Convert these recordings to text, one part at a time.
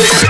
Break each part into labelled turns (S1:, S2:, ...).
S1: Take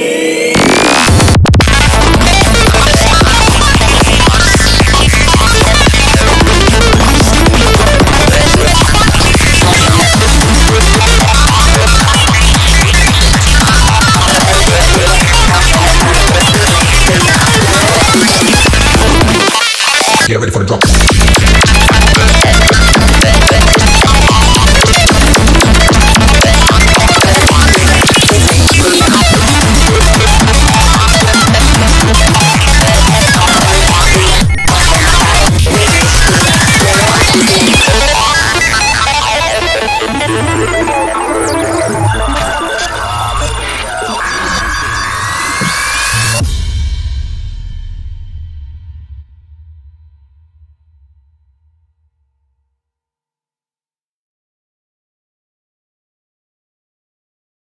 S1: get ready for the drop.